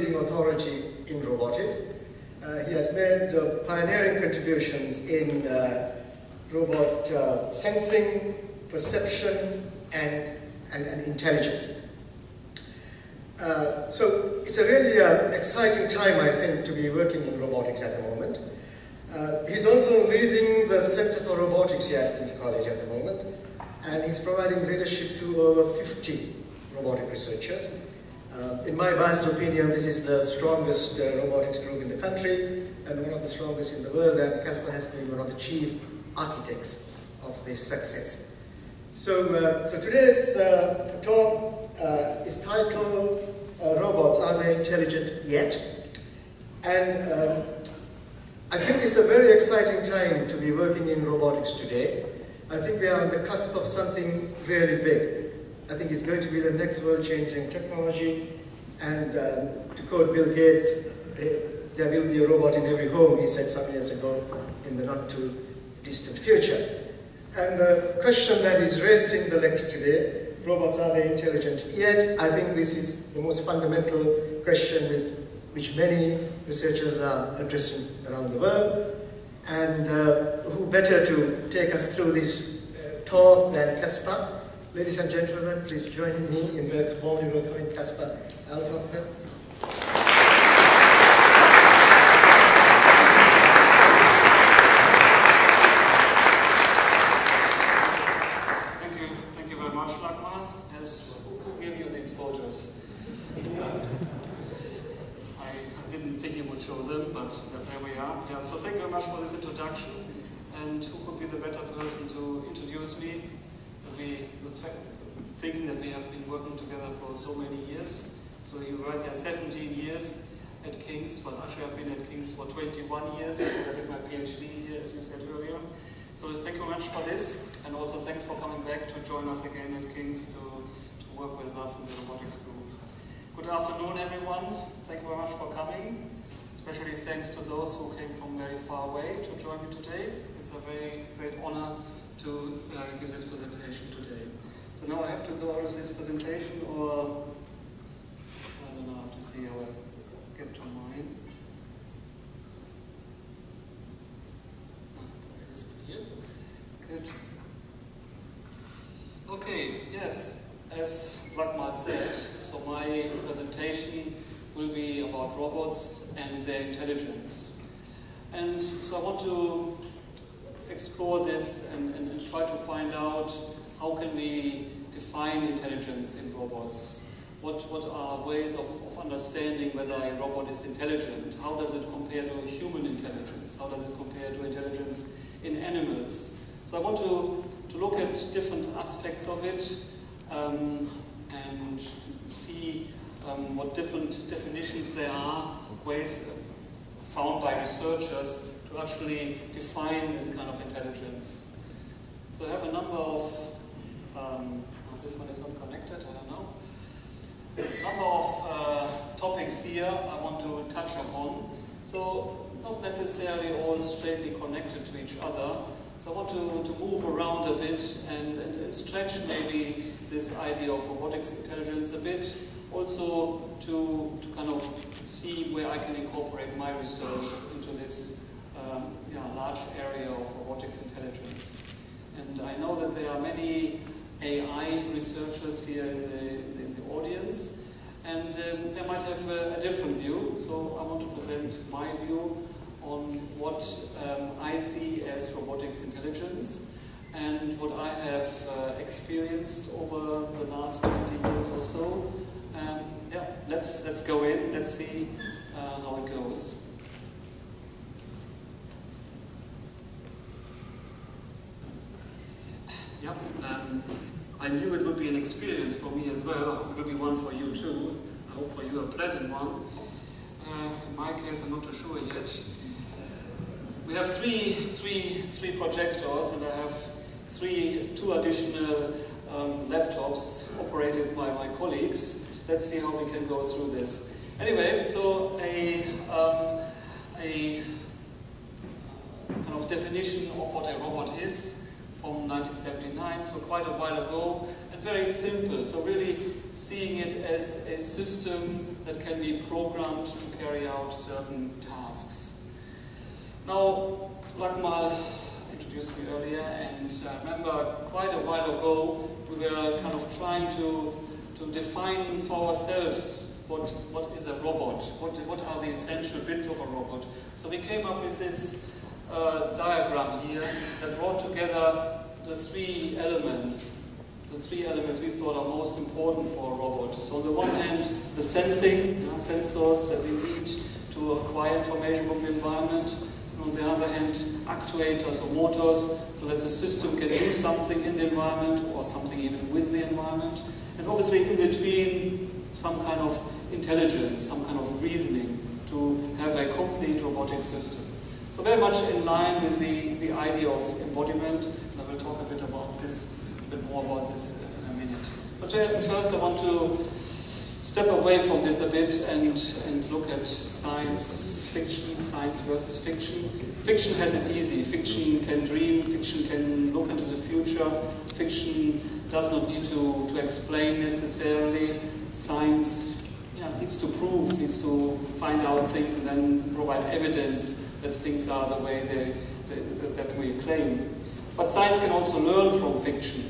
world-leading authority in robotics. Uh, he has made uh, pioneering contributions in uh, robot uh, sensing, perception, and, and, and intelligence. Uh, so it's a really exciting time, I think, to be working in robotics at the moment. He's also leading the Center for Robotics here at King's College at the moment, and he's providing leadership to over 50 robotic researchers. Uh, in my biased opinion, this is the strongest uh, robotics group in the country and one of the strongest in the world, and Kaspar has been one of the chief architects of this success. So, uh, so today's uh, talk uh, is titled Robots, Are They Intelligent Yet? And um, I think it's a very exciting time to be working in robotics today. I think we are on the cusp of something really big. I think it's going to be the next world-changing technology. And um, to quote Bill Gates, there will be a robot in every home, he said some years ago, in the not too distant future. And the question that is raised in the lecture today, robots are they intelligent yet? I think this is the most fundamental question with which many researchers are addressing around the world. And uh, who better to take us through this uh, talk than Kaspar? Ladies and gentlemen, please join me in warmly welcoming Kaspar Althoefer. thinking that we have been working together for so many years. So you write there 17 years at King's, but actually I've been at King's for 21 years. I did my PhD here, as you said earlier. So thank you very much for this, and also thanks for coming back to join us again at King's to, to work with us in the robotics group. Good afternoon, everyone. Thank you very much for coming. Especially thanks to those who came from very far away to join me today. It's a very great honor to uh, give this presentation today. So now I have to go out of this presentation or I don't know, I have to see how I get to mine. Good. Okay, yes, as Lakmal said, so my presentation will be about robots and their intelligence. And so I want to explore this and, and, and try to find out how can we define intelligence in robots? What, what are ways of, of understanding whether a robot is intelligent? How does it compare to human intelligence? How does it compare to intelligence in animals? So I want to, to look at different aspects of it um, and see um, what different definitions there are, ways found by researchers to actually define this kind of intelligence. So I have a number of uh, topics here I want to touch upon. So not necessarily all straightly connected to each other. So I want to, to move around a bit and, and, and stretch maybe this idea of robotics intelligence a bit. Also to, to kind of see where I can incorporate my research into this um, large area of robotics intelligence. And I know that there are many AI researchers here in the audience, and um, they might have a, a, different view. So I want to present my view on what um, I see as robotics intelligence and what I have uh, experienced over the last 20 years or so. Um, yeah, let's let's go in. Let's see uh, how it goes. Yep. Um, I knew it would be an experience for me as well. It will be one for you too. I hope for you a pleasant one. Uh, in my case, I'm not too sure yet. We have three, three, three projectors, and I have three, two additional um, laptops operated by my colleagues. Let's see how we can go through this. Anyway, so a, um, a kind of definition of what a robot is from 1979, so quite a while ago, and very simple. So really seeing it as a system that can be programmed to carry out certain tasks. Now, Lakmal introduced me earlier, and I remember quite a while ago we were kind of trying to, to define for ourselves what, what is a robot, what, what are the essential bits of a robot. So we came up with this uh, diagram here that brought together the three elements, the three elements we thought are most important for a robot. So on the one hand, the sensing, sensors that we need to acquire information from the environment. And on the other hand, actuators or motors, so that the system can do something in the environment or something even with the environment. And obviously in between, some kind of intelligence, some kind of reasoning to have a complete robotic system. So very much in line with the, the idea of embodiment, and I will talk a bit about this, a bit more about this in a minute. But first I want to step away from this a bit and, and look at science fiction, science versus fiction. Fiction has it easy. Fiction can dream, fiction can look into the future, fiction does not need to, to explain necessarily. Science yeah, needs to prove, needs to find out things and then provide evidence that things are the way they, they, that we claim. But science can also learn from fiction,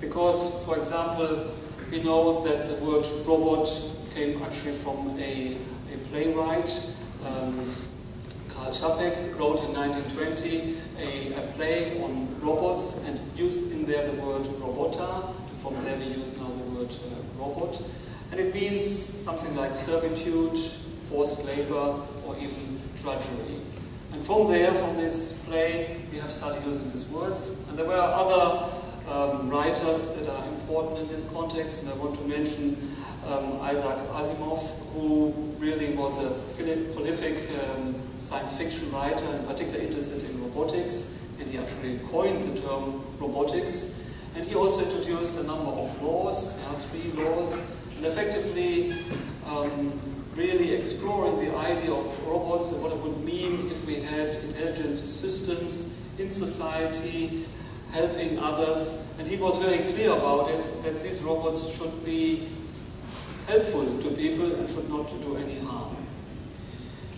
because, for example, we know that the word robot came actually from a, a playwright. Um, Karl Čapek wrote in 1920 a, a, play on robots and used in there the word robota. And from there we use now the word uh, robot. And it means something like servitude, forced labor, or even drudgery. And from there, from this play, we have started using these words. And there were other um, writers that are important in this context, and I want to mention um, Isaac Asimov, who really was a prolific um, science fiction writer, and particularly interested in robotics, and he actually coined the term robotics. And he also introduced a number of laws, you know, three laws, and effectively um, really exploring the idea of robots and what it would mean if we had intelligent systems in society helping others. And he was very clear about it, that these robots should be helpful to people and should not do any harm.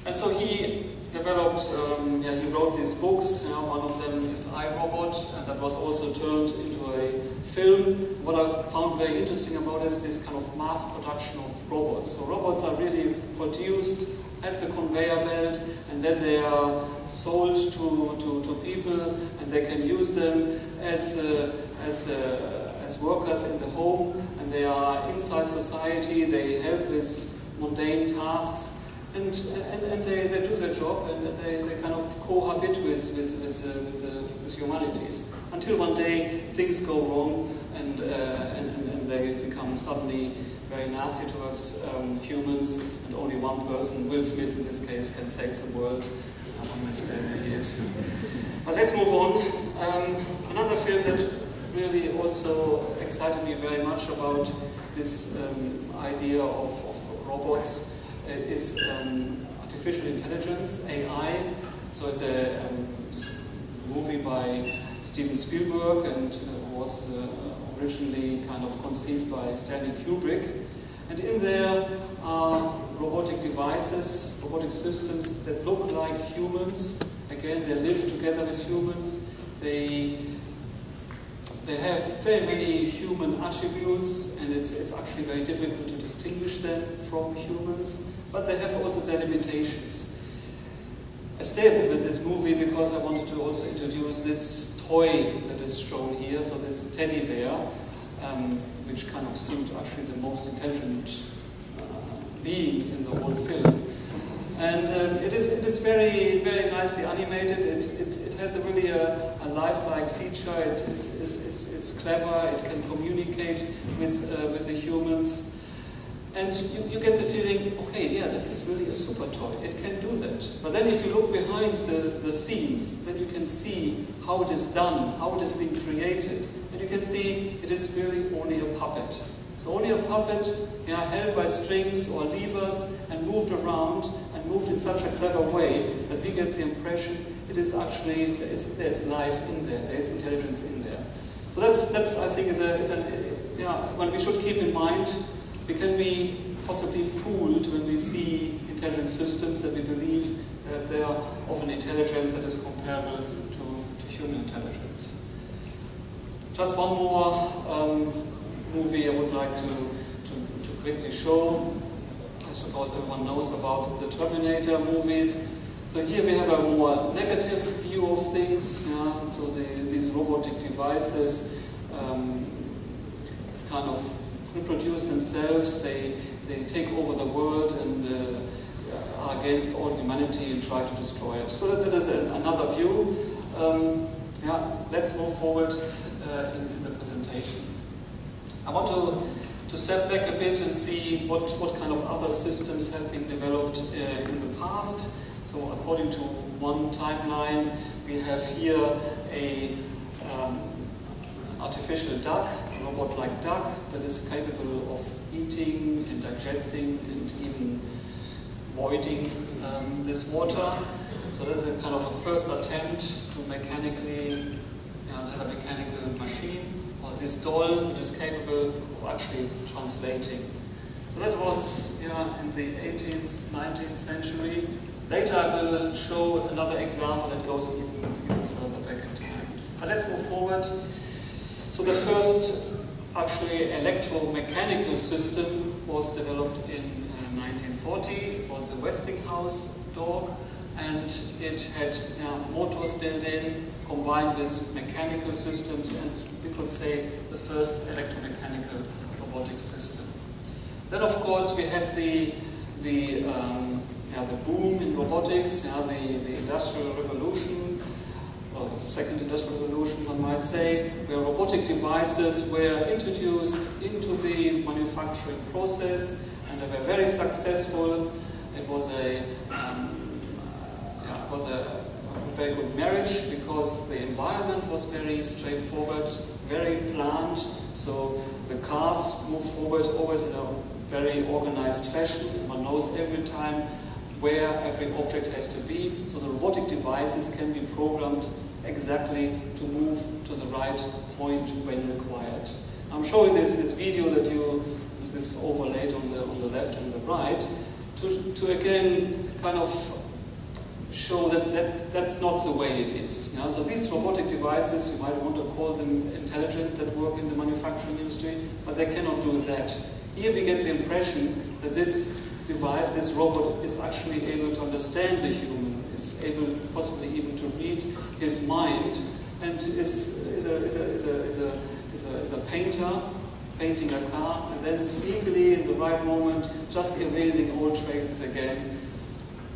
And so he developed, um, yeah, he wrote these books. You know, one of them is I, Robot, and that was also turned into a film. What I found very interesting about is this kind of mass production of robots. So robots are really produced at the conveyor belt, and then they are sold to, to, to people, and they can use them as, uh, as, uh, as workers in the home, and they are inside society, they help with mundane tasks, and, and, and they, they do their job and they, they kind of cohabit with, with, with, uh, with, uh, with humanities until one day things go wrong and, uh, and, and, they become suddenly very nasty towards um, humans and only one person, Will Smith in this case, can save the world he is. But let's move on. Um, another film that really also excited me very much about this um, idea of, of robots is um, artificial intelligence, AI. So it's a um, movie by Steven Spielberg and uh, was uh, originally kind of conceived by Stanley Kubrick. And in there are robotic devices, robotic systems that look like humans. Again, they live together with humans. They they have very many human attributes, and it's, it's actually very difficult to distinguish them from humans, but they have also their limitations. I stay a bit with this movie because I wanted to also introduce this toy that is shown here, so this teddy bear, um, which kind of seemed actually the most intelligent uh, being in the whole film. And um, it, is, it is very, very nicely animated. It, it has a really a, a lifelike feature. It is, is, is, is clever. It can communicate with, uh, with the humans. And you, you get the feeling, okay, yeah, that is really a super toy. It can do that. But then if you look behind the, the scenes, then you can see how it is done, how it has been created. And you can see it is really only a puppet. So only a puppet yeah, held by strings or levers and moved around and moved in such a clever way that we get the impression it is actually, there is, there's life in there, there is intelligence in there. So that's, that's I think, is a, is yeah, one we should keep in mind. We can be possibly fooled when we see intelligent systems that we believe that they are of an intelligence that is comparable to, to human intelligence. Just one more um, movie I would like to, to, to quickly show. I suppose everyone knows about the Terminator movies. So here we have a more negative view of things. Yeah? So the, these robotic devices um, kind of reproduce themselves. They, they take over the world and uh, are against all humanity and try to destroy it. So that, that is a, another view. Um, yeah, let's move forward uh, in, in the presentation. I want to to step back a bit and see what, what kind of other systems have been developed uh, in the past. So according to one timeline, we have here a um, artificial duck, a robot-like duck that is capable of eating and digesting and even voiding um, this water. So this is a kind of a first attempt to mechanically have a mechanical machine or this doll which is capable of actually translating. So that was know, in the 18th, 19th century. Later I will show another example that goes even, even further back in time. But let's move forward. So the first actually electromechanical system was developed in uh, 1940. It was a Westinghouse dog and it had know, motors built in combined with mechanical systems and we could say the first electromechanical robotic system. Then of course we had the, the, um, yeah, the boom in robotics, yeah, the, the industrial revolution, or the second industrial revolution one might say, where robotic devices were introduced into the manufacturing process and they were very successful. It was a, um, yeah, it was a very good marriage because the environment was very straightforward, very planned, so the cars move forward always in a very organized fashion. One knows every time where every object has to be, so the robotic devices can be programmed exactly to move to the right point when required. I'm showing this, this video that you, this overlaid on the, on the left and the right, to, to again kind of show that, that that's not the way it is. Know? So these robotic devices, you might want to call them intelligent, that work in the manufacturing industry, but they cannot do that. Here we get the impression that this device, this robot, is actually able to understand the human, is able possibly even to read his mind, and is, is, a, is, a, is, a, is, a, is, a, is a painter, painting a car, and then sneakily in the right moment, just erasing all traces again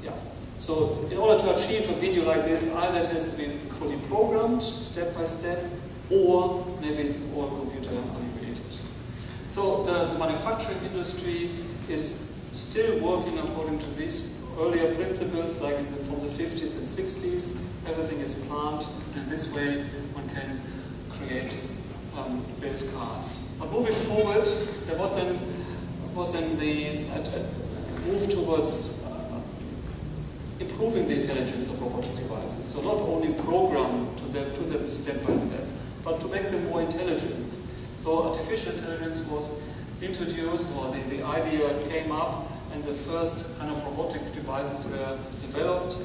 Yeah. so in order to achieve a video like this, either it has to be fully programmed, step by step, or maybe it's all computer manipulated. So the, the manufacturing industry is still working according to these earlier principles, like from the 50s and 60s. Everything is planned, and this way one can create, um, build cars. But moving forward, there was then, was then the, move towards uh, improving the intelligence of robotic devices. So not only program to them, to them step by step, but to make them more intelligent. So artificial intelligence was introduced, or the, the idea came up, and the first kind of robotic devices were developed.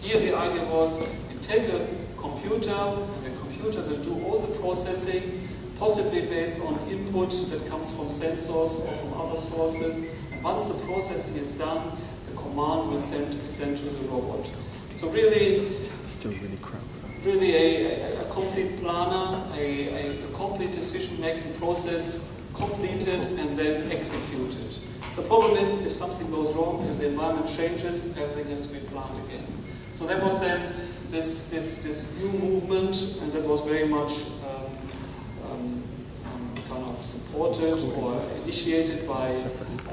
Here the idea was you take a computer, and the computer will do all the processing, possibly based on input that comes from sensors or from other sources. And once the processing is done, the command will send, be sent to the robot. So really, Still really crowded. really a, a, a complete planner, a, a, a complete decision-making process completed and then executed. The problem is if something goes wrong, if the environment changes, everything has to be planned again. So that was then this, this, this new movement, and that was very much um, um, um, kind of supported or initiated by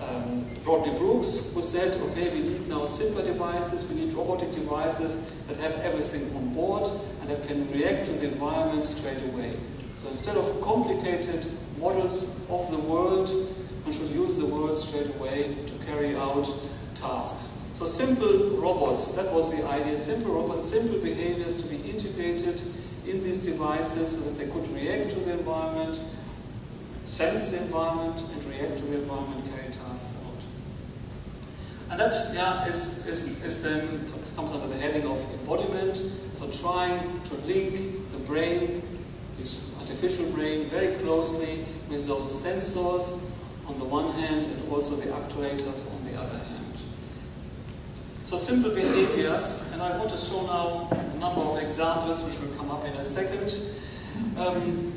um, Rodney Brooks, who said, okay, we need now simpler devices, we need robotic devices that have everything on board and that can react to the environment straight away. So instead of complicated models of the world, one should use the world straight away to carry out tasks. So simple robots, that was the idea, simple robots, simple behaviors to be integrated in these devices so that they could react to the environment, sense the environment, and react to the environment, carry tasks out. And that, yeah, is, is, is then comes under the heading of embodiment. So trying to link the brain, this artificial brain, very closely with those sensors on the one hand and also the actuators on the other hand. So simple behaviors, and I want to show now a number of examples which will come up in a second, um,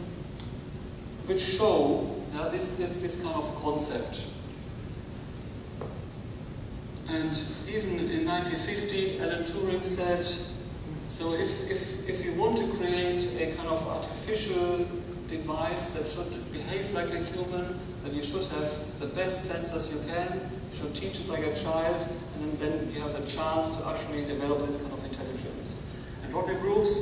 which show uh, this, this, this kind of concept. And even in 1950, Alan Turing said, so if, if, if you want to create a kind of artificial device that should behave like a human, then you should have the best sensors you can, you should teach it like a child, and then you have the chance to actually develop this kind of intelligence. And Rodney Brooks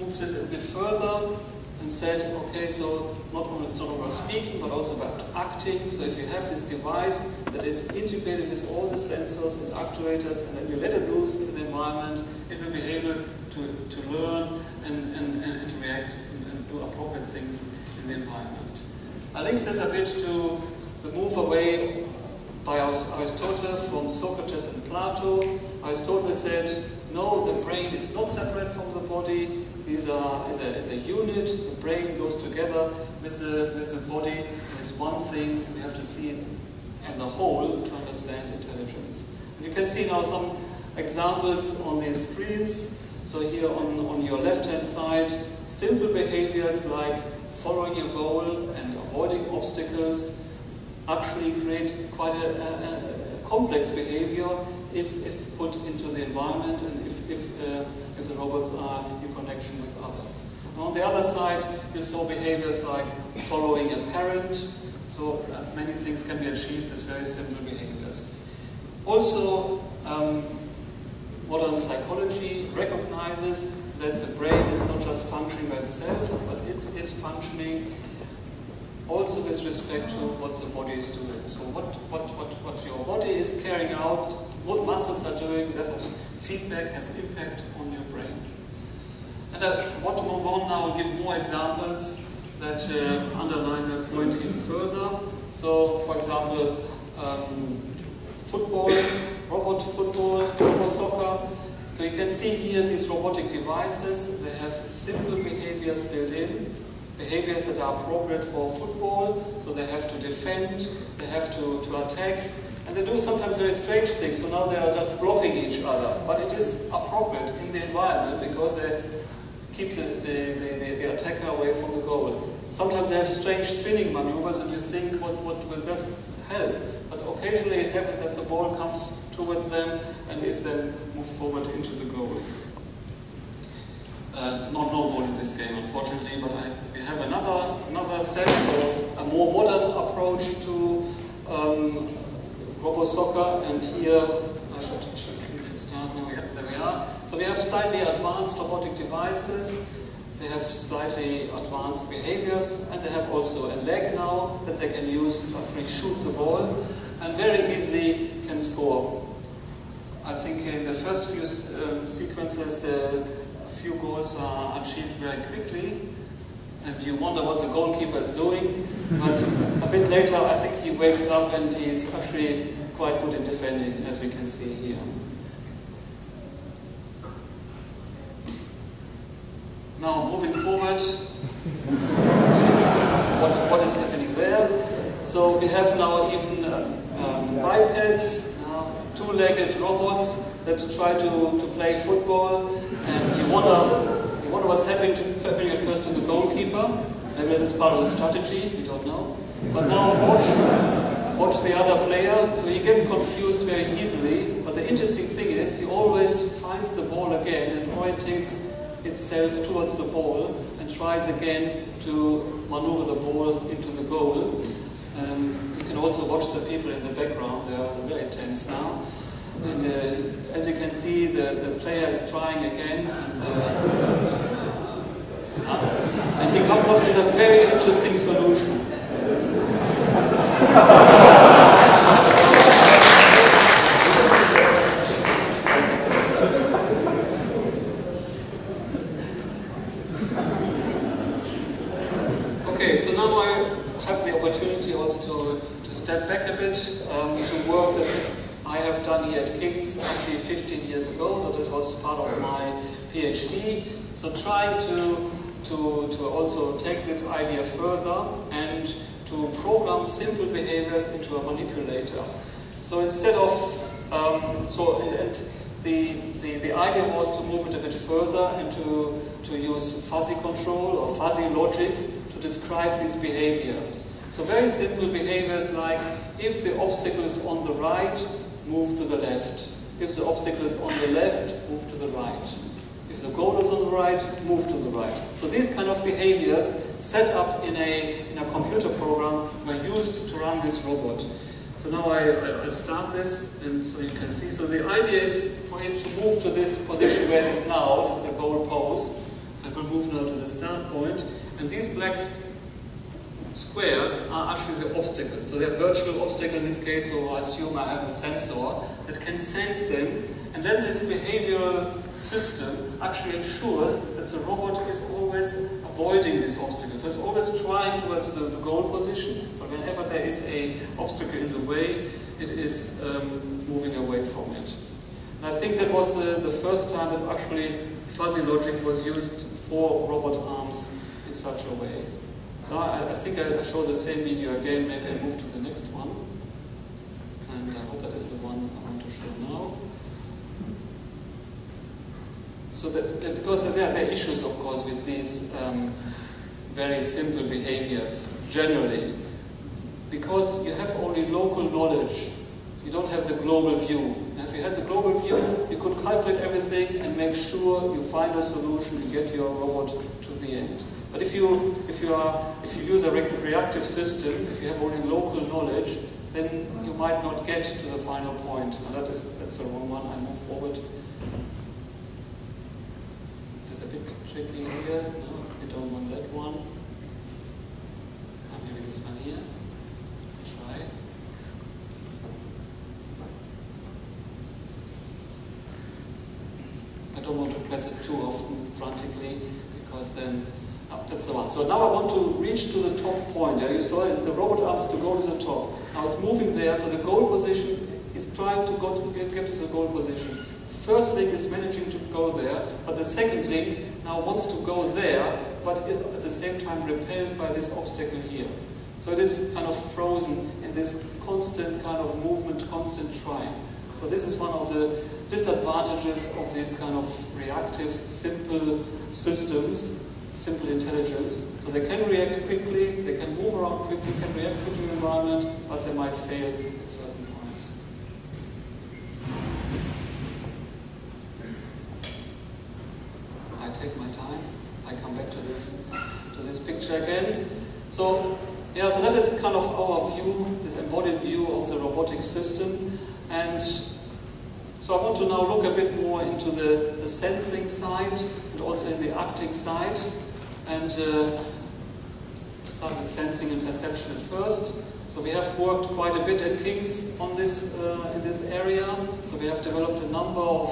moves this a bit further and said, okay, so not only it's not about speaking, but also about acting. So if you have this device that is integrated with all the sensors and actuators, and then you let it loose in the environment, it will be able to, to learn and, and, and, to react and, and do appropriate things in the environment. I link this a bit to the move away by Aristotle from Socrates and Plato. Aristotle said, no, the brain is not separate from the body. These are as a, as a unit. The brain goes together with the, with the body. It's one thing, we have to see it as a whole to understand intelligence. And you can see now some examples on these screens. So here on, on your left-hand side, simple behaviors like following your goal and avoiding obstacles actually create quite a, a, a complex behavior if, if put into the environment and if, if, uh, the robots are in connection with others. And on the other side, you saw behaviors like following a parent, so uh, many things can be achieved with very simple behaviors. Also, um, modern psychology recognizes that the brain is not just functioning by itself, but it is functioning also with respect to what the body is doing. So what, what, what, what your body is carrying out, what muscles are doing, that has feedback, has impact on your I want to move on now and give more examples that uh, underline that point even further. So, for example, um, football, robot football, robot soccer. So you can see here these robotic devices, they have simple behaviors built in, behaviors that are appropriate for football, so they have to defend, they have to, to attack, and they do sometimes very strange things, so now they are just blocking each other, but it is appropriate in the environment because they keep the, the, the, the attacker away from the goal. Sometimes they have strange spinning maneuvers and you think what, what will this help, but occasionally it happens that the ball comes towards them and is then moved forward into the goal. Uh, not no ball in this game, unfortunately, but I, we have another another set, so a more modern approach to um, Robo Soccer, and here I should, should, should start now. Yeah, there we are. So we have slightly advanced robotic devices. they have slightly advanced behaviors, and they have also a leg now that they can use to actually shoot the ball, and very easily can score. I think in the first few um, sequences, the few goals are achieved very quickly, and you wonder what the goalkeeper is doing. But a bit later, I think he wakes up and he's actually quite good in defending, as we can see here. Now, moving forward, what, what is happening there? So we have now even uh, um, bipeds, uh, two-legged robots that try to, to play football, and you wonder, you wonder what's happening, to, happening at first to the goalkeeper. Maybe that is part of the strategy, we don't know. But now watch, watch the other player, so he gets confused very easily. But the interesting thing is, he always finds the ball again and orientates itself towards the ball and tries again to maneuver the ball into the goal. Um, you can also watch the people in the background, they are very tense now. And uh, as you can see, the, the player is trying again. And, uh, and he comes up with a very interesting solution. Okay, so now I have the opportunity also to, to step back a bit um, to work that I have done here at King's actually 15 years ago, so this was part of my PhD. So trying to, to, to also take this idea further and to program simple behaviors into a manipulator. So instead of, um, so and, the, the, the idea was to move it a bit further and to, to use fuzzy control or fuzzy logic to describe these behaviors. So very simple behaviors like if the obstacle is on the right, move to the left. If the obstacle is on the left, move to the right. If the goal is on the right, move to the right. So these kind of behaviors set up in a, in a computer program were used to run this robot. So now I, I, start this, and so you can see. So the idea is for it to move to this position where it is now, is the goal post. So it will move now to the start point, and these black squares are actually the obstacles. So they're virtual obstacles in this case, so I assume I have a sensor that can sense them, and then this behavioral system actually ensures that the robot is always avoiding these obstacles. So it's always trying towards the, the goal position, whenever there is a obstacle in the way, it is um, moving away from it. And I think that was the, the first time that actually fuzzy logic was used for robot arms in such a way. So I, I think I, I show the same video again, maybe I move to the next one. And I hope that is the one I want to show now. So that, that because there, there are issues, of course, with these um, very simple behaviors, generally. Because you have only local knowledge, you don't have the global view. And if you had the global view, you could calculate everything and make sure you find a solution and get your robot to the end. But if you, if you, are, if you use a re reactive system, if you have only local knowledge, then you might not get to the final point. That is, that's the wrong one. I move forward. It's a bit tricky here. No, we don't want that one. Uh, maybe this one here. I don't want to press it too often frantically because then oh, that's the one. So now I want to reach to the top point. Yeah, you saw it, the robot arms to go to the top. I was moving there, so the goal position is trying to go to get, get to the goal position. First link is managing to go there, but the second link now wants to go there, but is at the same time repelled by this obstacle here. So it is kind of frozen in this constant kind of movement, constant trying. So this is one of the disadvantages of these kind of reactive, simple systems, simple intelligence. So they can react quickly, they can move around quickly, can react quickly in the environment, but they might fail at certain points. I take my time. I come back to this to this picture again. So yeah, so that is kind of our view, this embodied view of the robotic system. And so I want to now look a bit more into the, the sensing side and also in the acting side. And uh, start with sensing and perception at first. So we have worked quite a bit at King's on this uh, in this area. So we have developed a number of,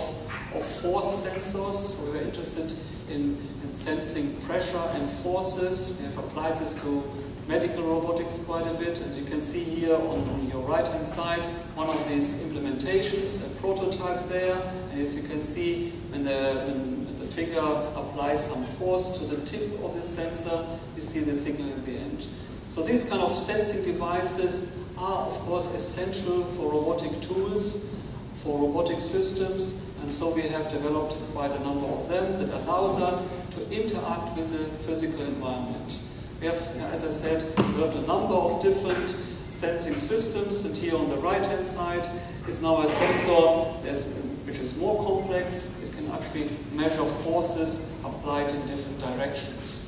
of force sensors. So we were interested in, in sensing pressure and forces. We have applied this to medical robotics quite a bit. As you can see here on, on your right hand side, one of these implementations, a prototype there. And as you can see, when the, when the finger applies some force to the tip of the sensor, you see the signal at the end. So these kind of sensing devices are of course essential for robotic tools, for robotic systems, and so we have developed quite a number of them that allows us to interact with the physical environment. We have, as I said, developed a number of different sensing systems, and here on the right-hand side is now a sensor which is more complex. It can actually measure forces applied in different directions.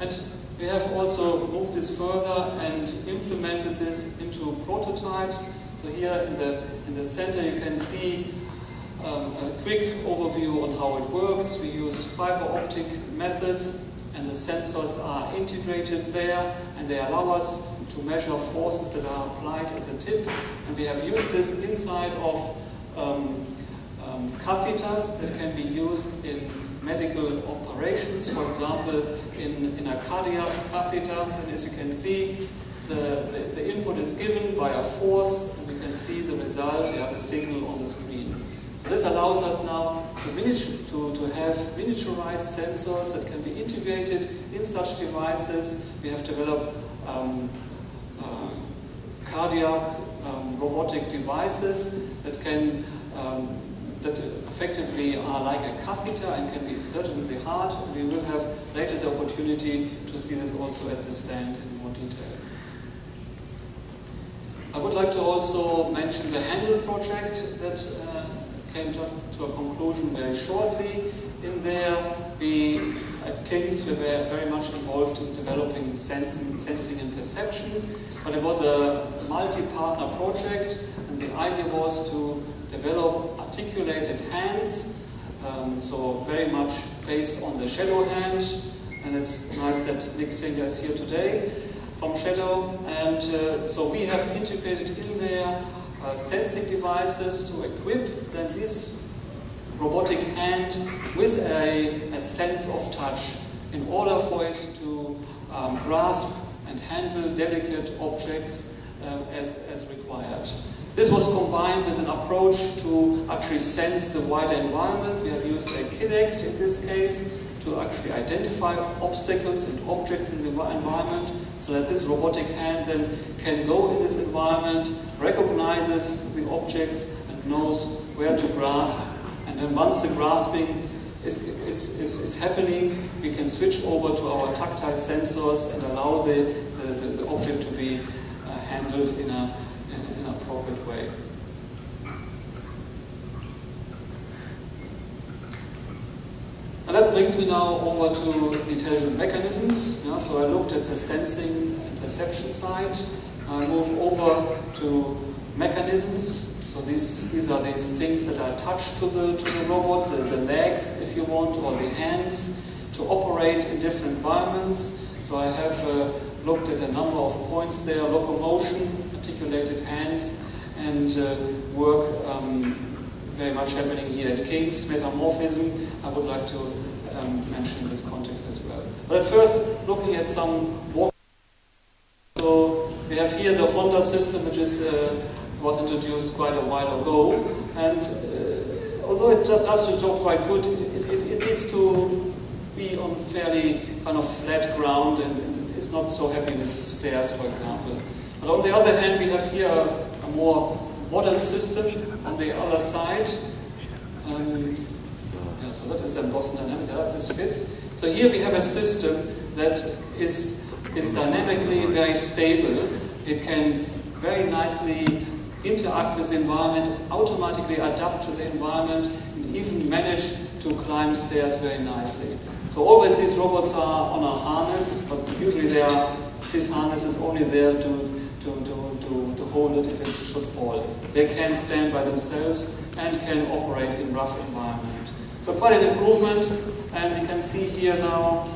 And we have also moved this further and implemented this into prototypes. So here in the, in the center you can see um, a quick overview on how it works. We use fiber optic methods and the sensors are integrated there and they allow us to measure forces that are applied at the tip. And we have used this inside of um, um, catheters that can be used in medical operations, for example, in, in a cardiac catheter. And as you can see, the, the, the, input is given by a force, and we can see the result, we have a signal on the screen. This allows us now to, to, to have miniaturized sensors that can be integrated in such devices. We have developed um, uh, cardiac um, robotic devices that can um, that effectively are like a catheter and can be inserted in the heart. We will have later the opportunity to see this also at the stand in more detail. I would like to also mention the Handle project that uh, came just to a conclusion very shortly. In there, we at King's we were very much involved in developing sensing, sensing and perception, but it was a multi-partner project, and the idea was to develop articulated hands, um, so very much based on the shadow hand, and it's nice that Nick Singer is here today from Shadow, and uh, so we have integrated in there uh, sensing devices to equip then this robotic hand with a, a sense of touch in order for it to um, grasp and handle delicate objects uh, as, as required. This was combined with an approach to actually sense the wider environment. We have used a Kinect in this case to actually identify obstacles and objects in the environment so that this robotic hand then can go in this environment, recognizes the objects and knows where to grasp. And then once the grasping is, is, is, is happening, we can switch over to our tactile sensors and allow the, the, the, the object to be uh, handled in a appropriate way. Brings me now over to intelligent mechanisms. Yeah, so I looked at the sensing and perception side. I move over to mechanisms. So these, these are these things that are attached to the, to the robot, the, the legs, if you want, or the hands, to operate in different environments. So I have uh, looked at a number of points there, locomotion, articulated hands, and uh, work um, very much happening here at King's, metamorphism, I would like to um, mention in this context as well. But at first, looking at some walk so we have here the Honda system, which is, uh, was introduced quite a while ago, and uh, although it does the job quite good, it, it, it, needs to be on fairly kind of flat ground and, and it's not so happy with stairs, for example. But on the other hand, we have here a, a more modern system on the other side. Um, so that is then Boston Dynamics, yeah, this fits. So here we have a system that is, is dynamically very stable. It can very nicely interact with the environment, automatically adapt to the environment, and even manage to climb stairs very nicely. So always these robots are on a harness, but usually they are, this harness is only there to to, to, to, to hold it if it should fall. They can stand by themselves and can operate in rough environment. So quite an improvement, and you can see here now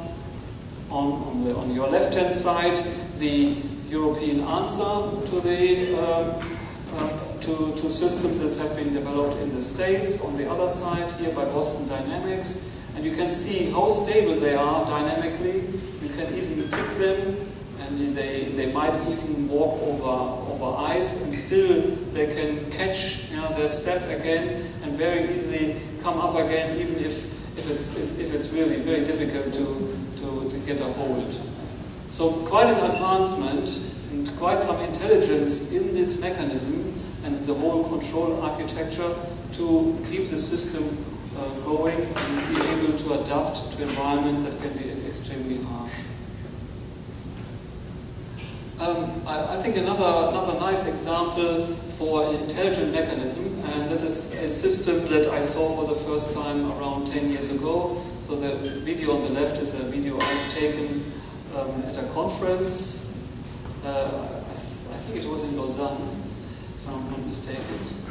on, on, the, on your left-hand side the European answer to the uh, uh, to, to systems that have been developed in the States. On the other side here by Boston Dynamics, and you can see how stable they are dynamically. You can even pick them, and they, they might even walk over, over ice, and still they can catch you know, their step again and very easily come up again, even if, if, it's, if it's really very difficult to, to, to get a hold. So quite an advancement and quite some intelligence in this mechanism and the whole control architecture to keep the system uh, going and be able to adapt to environments that can be extremely harsh. Um, I, I, think another, another nice example for an intelligent mechanism, and that is a system that I saw for the first time around 10 years ago. So the video on the left is a video I've taken um, at a conference. Uh, I, th I think it was in Lausanne, if I'm not mistaken.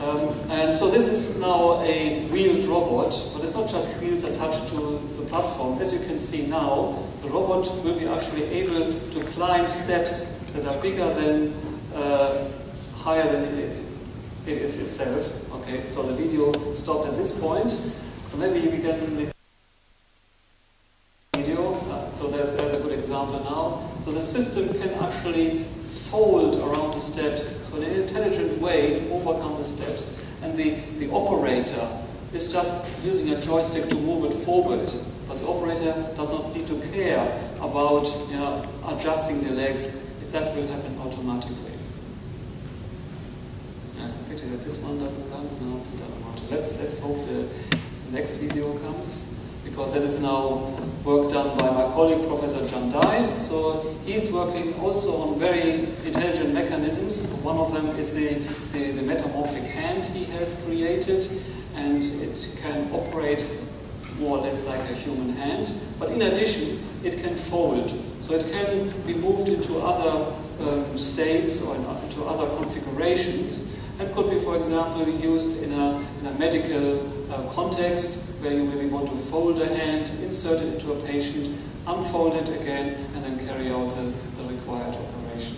Um, and so this is now a wheeled robot, but it's not just wheels attached to the platform. As you can see now, the robot will be actually able to climb steps that are bigger than, uh, higher than it, it is itself. Okay, so the video stopped at this point. So maybe we can video. Uh, so there's, there's a good example now. So the system can actually fold around the steps, so in an intelligent way overcome the steps. And the, the operator is just using a joystick to move it forward. But the operator does not need to care about you know, adjusting the legs. That will happen automatically. A pity that this one doesn't come. No, it doesn't. Let's, let's hope the next video comes because that is now work done by my colleague Professor Jian Dai. So he's working also on very intelligent mechanisms. One of them is the, the, the metamorphic hand he has created and it can operate more or less like a human hand. But in addition, it can fold. So it can be moved into other um, states or into other configurations and could be, for example, used in a, in a medical uh, context where you maybe want to fold a hand, insert it into a patient, unfold it again, and then carry out the, the required operation.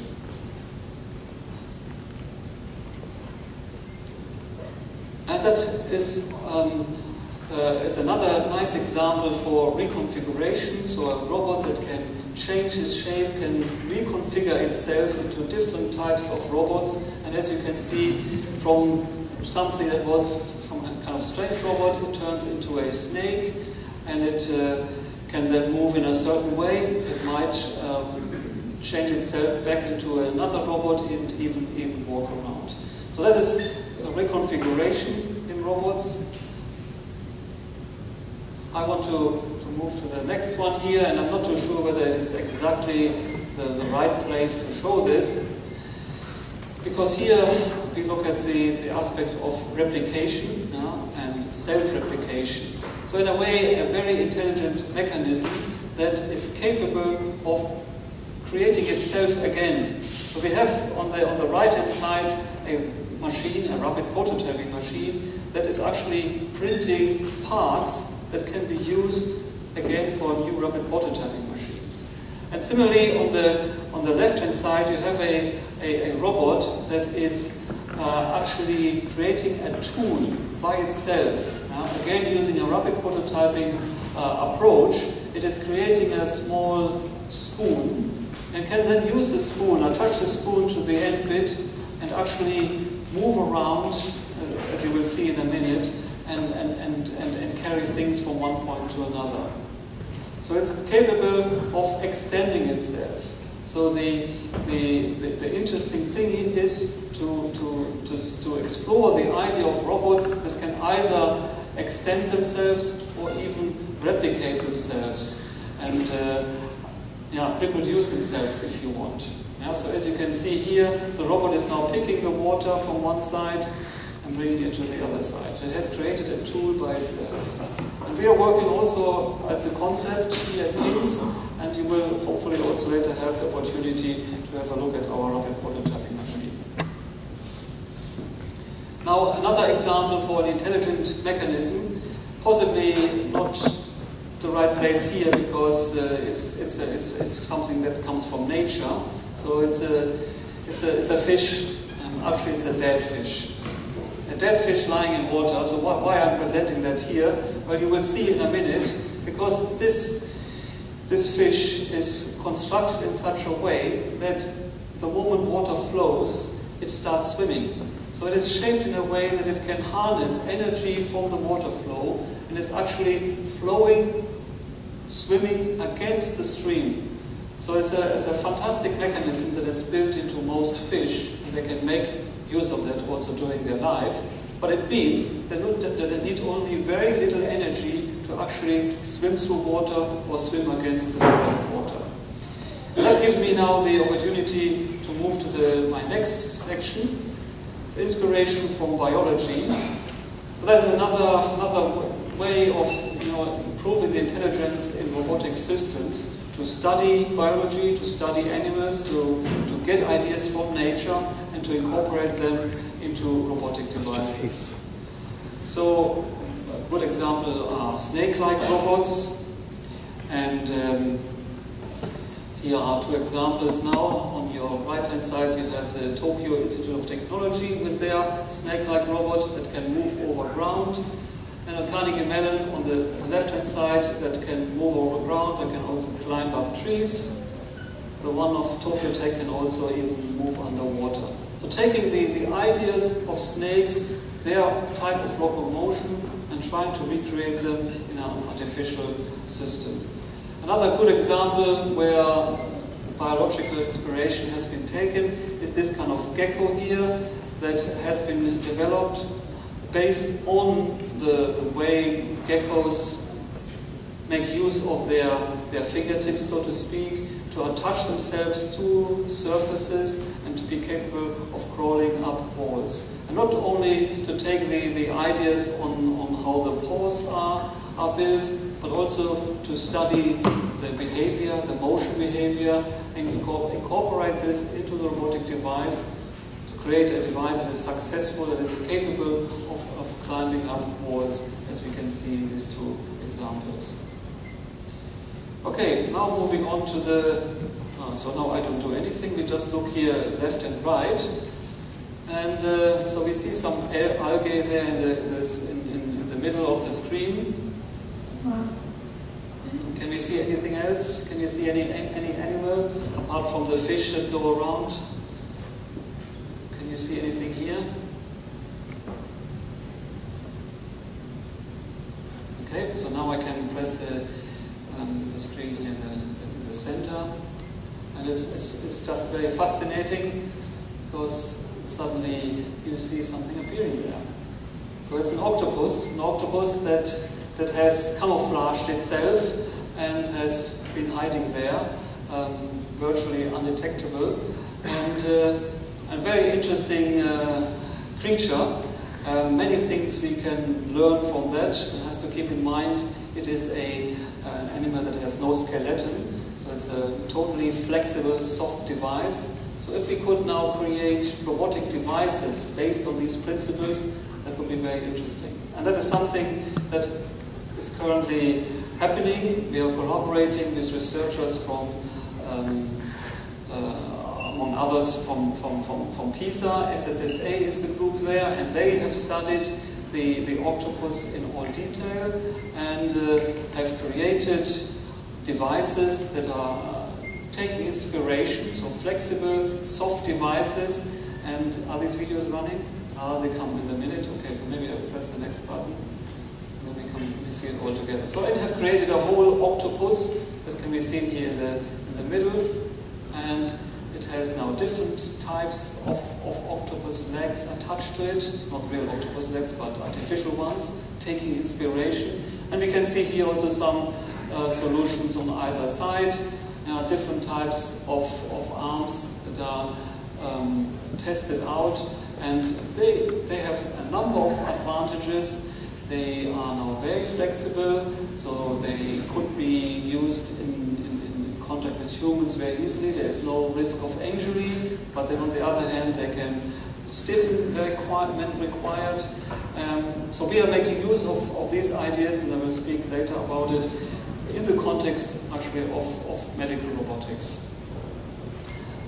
And that is, um, uh, is another nice example for reconfiguration. So a robot that can change its shape, can reconfigure itself into different types of robots. And as you can see, from something that was some kind of strange robot, it turns into a snake, and it uh, can then move in a certain way. It might um, change itself back into another robot and even, even walk around. So that is a reconfiguration in robots. I want to, to move to the next one here, and I'm not too sure whether it is exactly the, the right place to show this, because here we look at the, the aspect of replication self-replication. So in a way, a very intelligent mechanism that is capable of creating itself again. So we have on the, on the right-hand side a machine, a rapid prototyping machine, that is actually printing parts that can be used again for a new rapid prototyping machine. And similarly, on the, on the left-hand side, you have a, a, a robot that is uh, actually creating a tool by itself. Uh, again, using a rapid prototyping uh, approach, it is creating a small spoon and can then use the spoon, attach the spoon to the end bit and actually move around, uh, as you will see in a minute, and, and, and, and, and carry things from one point to another. So it's capable of extending itself. So the, the, the, the, interesting thing is to, to, to, to explore the idea of robots that can either extend themselves or even replicate themselves and uh, yeah, reproduce themselves if you want. Yeah, so as you can see here, the robot is now picking the water from one side and bringing it to the other side. It has created a tool by itself. And we are working also at the concept here at King's, and you will hopefully also later have the opportunity to have a look at our rapid prototyping machine. Now, another example for an intelligent mechanism possibly not the right place here because uh, it's, it's, a, it's, it's, something that comes from nature. So it's a, it's a, it's a fish, um, actually it's a dead fish. A dead fish lying in water. So why, why I'm presenting that here? Well, you will see in a minute because this, this fish is constructed in such a way that the moment water flows, it starts swimming. So it is shaped in a way that it can harness energy from the water flow and is actually flowing, swimming against the stream. So it's a, it's a fantastic mechanism that is built into most fish, and they can make use of that also during their life. But it means that they need only very little energy to actually swim through water or swim against the flow of water. That gives me now the opportunity to move to the, my next section, inspiration from biology. So that is another, another way of you know, improving the intelligence in robotic systems, to study biology, to study animals, to, to get ideas from nature, and to incorporate them into robotic devices. So, a good example are snake-like robots, and um, here are two examples now. Your right-hand side, you have the Tokyo Institute of Technology with their snake-like robot that can move over ground and a Carnegie Mellon on the left-hand side that can move over ground and can also climb up trees. The one of Tokyo Tech can also even move underwater. So taking the, the ideas of snakes, their type of locomotion, and trying to recreate them in an artificial system. Another good example where biological inspiration has been taken is this kind of gecko here that has been developed based on the, the way geckos make use of their, their fingertips, so to speak, to attach themselves to surfaces and to be capable of crawling up walls. And not only to take the, the ideas on, on how the paws are, are built, but also to study the behavior, the motion behavior, and incorporate this into the robotic device to create a device that is successful, that is capable of, of climbing up walls, as we can see in these two examples. Okay, now moving on to the, uh, so now I don't do anything, we just look here left and right. And uh, so we see some algae there in the, in, in, in the middle of the screen. Can we see anything else? Can you see any, any animal apart from the fish that go around? Can you see anything here? Okay, so now I can press the, um, the screen here in the, the, the center. And it's, it's, it's, just very fascinating because suddenly you see something appearing there. So it's an octopus, an octopus that, that has camouflaged itself and has been hiding there, um, virtually undetectable. And uh, a very interesting uh, creature. Uh, many things we can learn from that. One has to keep in mind it is a uh, animal that has no skeleton, so it's a totally flexible, soft device. So if we could now create robotic devices based on these principles, that would be very interesting. And that is something that is currently happening. We are collaborating with researchers from um, uh, among others from, from, from, from PISA. SSSA is the group there, and they have studied the, the octopus in all detail and uh, have created devices that are taking inspiration, so flexible, soft devices. And are these videos running? Ah, they come in a minute. Okay, so maybe I press the next button. It. So I have created a whole octopus that can be seen here in the, in the middle. And it has now different types of, of octopus legs attached to it, not real octopus legs, but artificial ones, taking inspiration. And we can see here also some uh, solutions on either side. There are different types of, of arms that are um, tested out, and they, they have a number of advantages. They are now very flexible, so they could be used in contact with humans very easily. There is no risk of injury, but then on the other hand, they can stiffen requirement required. Um, so we are making use of, of these ideas, and I will speak later about it, in the context actually of, of medical robotics.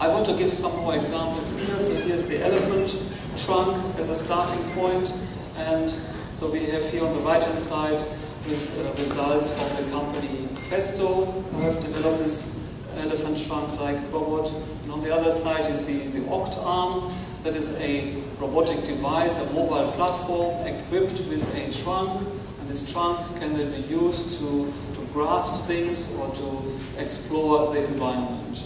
I want to give some more examples here. So here's the elephant trunk as a starting point, and so we have here on the right hand side res uh, results from the company Festo, who have developed this elephant trunk-like robot. And on the other side you see the OCT-arm, that is a robotic device, a mobile platform equipped with a trunk, and this trunk can then be used to, to grasp things or to explore the environment.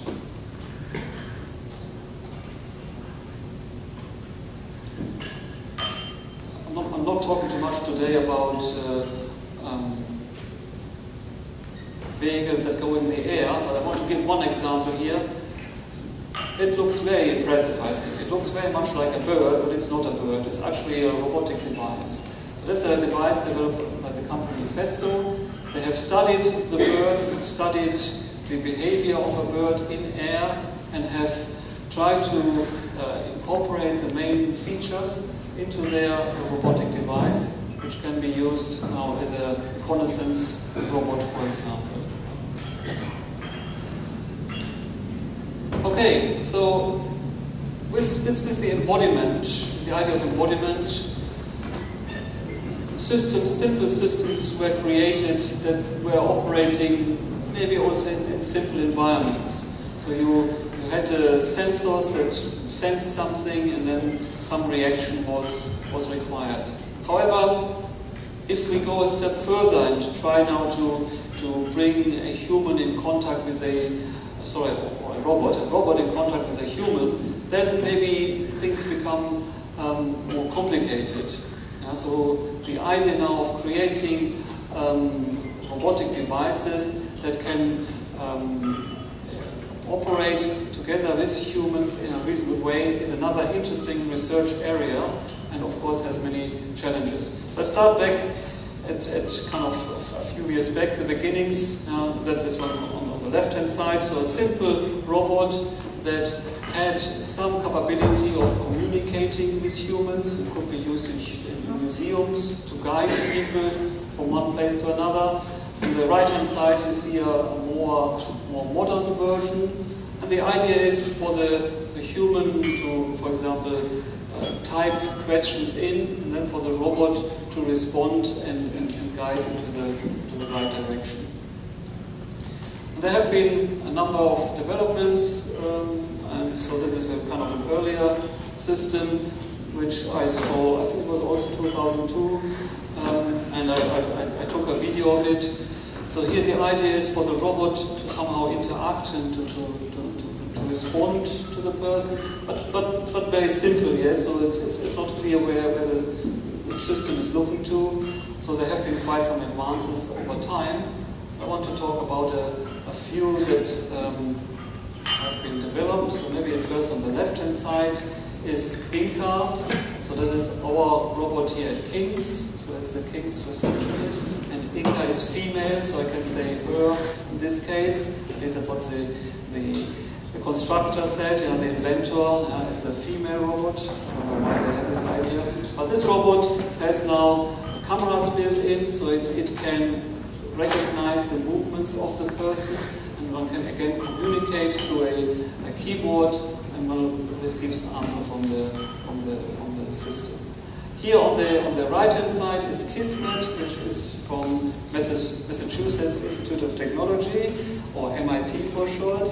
I'm not, I'm not talking too much today about uh, um, vehicles that go in the air, but I want to give one example here. It looks very impressive, I think. It looks very much like a bird, but it's not a bird. It's actually a robotic device. So this is a device developed by the company Festo. They have studied the bird, studied the behavior of a bird in air, and have tried to uh, incorporate the main features into their robotic device, which can be used now as a reconnaissance robot, for example. Okay, so with, with, with the embodiment, the idea of embodiment, systems, simple systems were created that were operating maybe also in, in simple environments. So you, you had uh, sensors that sensed something and then some reaction was, was required. However, if we go a step further and try now to, to bring a human in contact with a, sorry, or a robot, a robot in contact with a human, then maybe things become um, more complicated. Yeah, so the idea now of creating um, robotic devices that can um, operate together with humans in a reasonable way is another interesting research area and of course has many challenges. So I start back at, at kind of a few years back, the beginnings, uh, that is on, on the left hand side, so a simple robot that had some capability of communicating with humans. It could be used in, in museums to guide people from one place to another. On the right hand side you see a, a more, more modern version. And the idea is for the, the human to, for example, type questions in and then for the robot to respond and, and, and guide into the, into the right direction. There have been a number of developments um, and so this is a kind of an earlier system which I saw, I think it was also 2002, um, and I, I, I, took a video of it. So here the idea is for the robot to somehow interact and to, to, to, to respond to the person, but, but, but very simple, yeah? so it's, it's, it's not clear where, where the, the system is looking to. So there have been quite some advances over time. I want to talk about a, a few that um, have been developed. So maybe at first on the left-hand side is Inca. So this is our robot here at King's. So that's the King's receptionist. And Inca is female, so I can say her in this case. At least that's what the, the constructor said, yeah, the inventor uh, is a female robot. Why they had this idea. But this robot has now cameras built in, so it, it can recognize the movements of the person and one can again communicate through a, a keyboard and one receives an answer from the, from the, from the system. Here on the, on the right hand side is Kismet, which is from Massachusetts Institute of Technology, or MIT for short.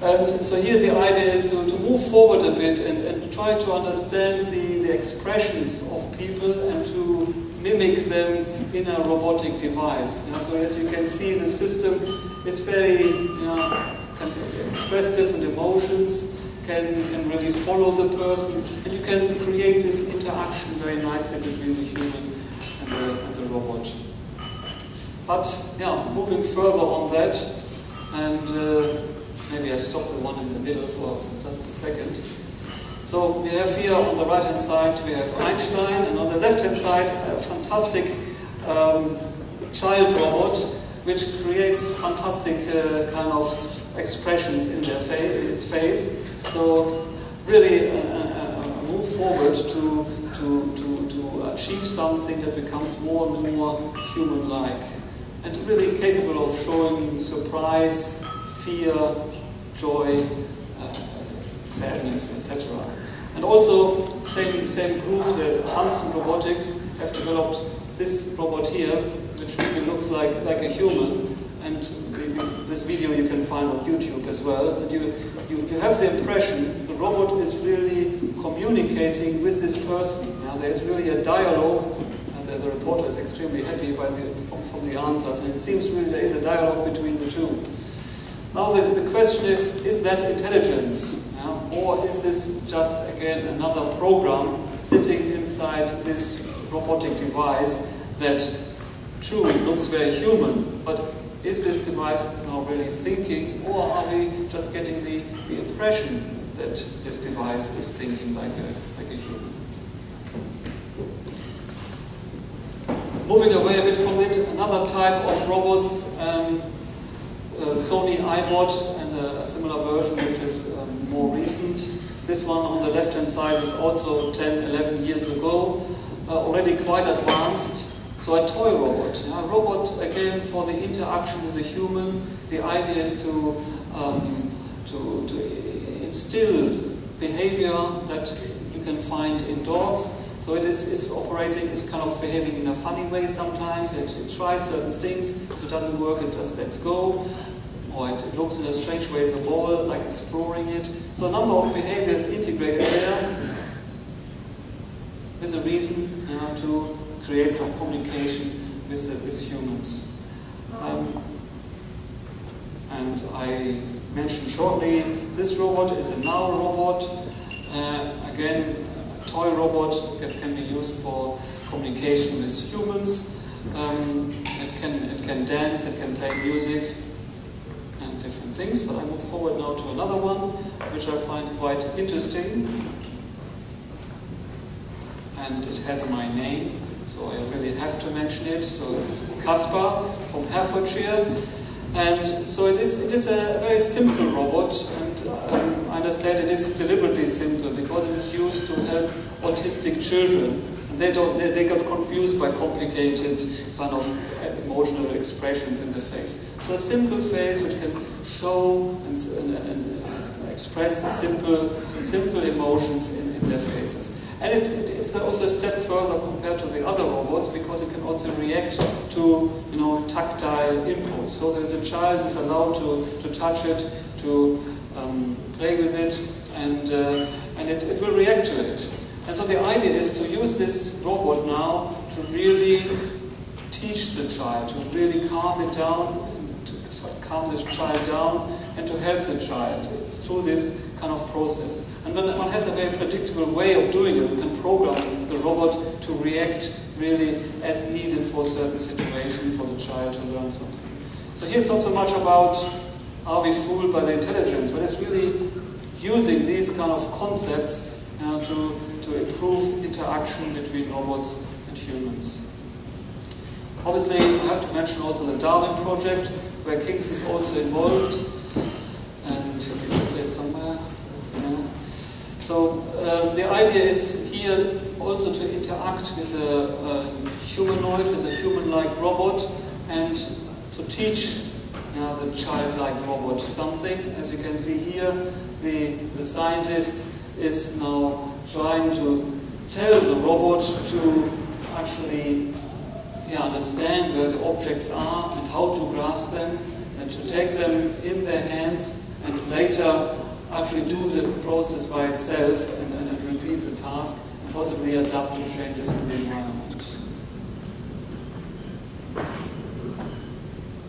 And so here the idea is to, to move forward a bit and, and try to understand the, the expressions of people and to mimic them in a robotic device. Know, so as you can see, the system is very, you know, can express different emotions, can, can really follow the person, and you can create this interaction very nicely between the human and the, and the robot. But yeah, moving further on that, and uh, maybe I stop the one in the middle for just a second. So we have here on the right hand side we have Einstein, and on the left hand side a fantastic um, child robot which creates fantastic uh, kind of expressions in their fa its face. So really a, a, a move forward to, to, to, to achieve something that becomes more and more human-like and really capable of showing surprise, fear, joy, uh, sadness, etc. And also, same, same group, the Hanson Robotics, have developed this robot here, which really looks like, like a human. And this video you can find on YouTube as well. And you, you, you have the impression the robot is really communicating with this person. Now there's really a dialogue, and the, the reporter is extremely happy by the, from, from the answers, and it seems really there is a dialogue between the two. Now the, the question is, is that intelligence? or is this just, again, another program sitting inside this robotic device that, true, looks very human, but is this device now really thinking, or are we just getting the, the impression that this device is thinking like a, like a human? Moving away a bit from it, another type of robots, um, uh, Sony AIBO and a, a, similar version which is um, more recent. This one on the left hand side is also 10, 11 years ago, uh, already quite advanced. So a toy robot, a robot again for the interaction with a human. The idea is to, um, to, to instill behavior that you can find in dogs. So it is it's operating, it's kind of behaving in a funny way sometimes. It, it tries certain things. If it doesn't work, it just lets go. Or it, looks in a strange way at the ball, like exploring it. So a number of behaviors integrated there is a reason uh, to create some communication with, uh, with humans. Um, and I mentioned shortly, this robot is a Nao robot. Uh, again, a toy robot that can be used for communication with humans. Um, it, can, it can dance, it can play music, different things. But I move forward now to another one, which I find quite interesting. And it has my name so I really have to mention it. So it's Kaspar from Hertfordshire. And so it is, it is a very simple robot, and um, I understand it is deliberately simple because it is used to help autistic children. And they, don't, they, they got confused by complicated kind of emotional expressions in the face. So a simple face which can show and, and, and express simple, simple emotions in, in their faces. And it, it, it's also a step further compared to the other robots because it can also react to you know, tactile input. So that the child is allowed to, to touch it, to um, play with it, and, uh, and it, it will react to it. And so the idea is to use this robot now to really teach the child, to really calm it down, to calm the child down, and to help the child through this kind of process. And when one has a very predictable way of doing it, we can program the robot to react really as needed for a certain situation for the child to learn something. So here's not so much about are we fooled by the intelligence, but it's really using these kind of concepts uh, to, to improve interaction between robots and humans. Obviously, I have to mention also the Darwin project, where King's is also involved. And is there somewhere? So uh, the idea is here also to interact with a, a humanoid, with a human-like robot, and to teach the childlike robot something. As you can see here, the, the scientist is now trying to tell the robot to actually yeah, understand where the objects are and how to grasp them and to take them in their hands and later actually do the process by itself and, and, and repeat the task and possibly adapt to changes in the environment.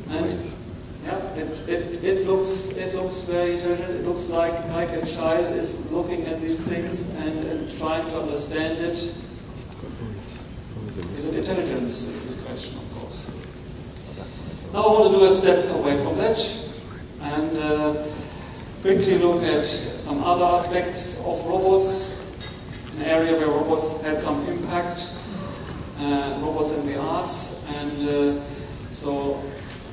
And yeah, it, it, it looks it looks very intelligent. It looks like like a child is looking at these things and, and trying to understand it. Is it intelligence? Is the question, of course. Now I want to do a step away from that and. Uh, quickly look at some other aspects of robots, an area where robots had some impact, uh, robots in the arts, and uh, so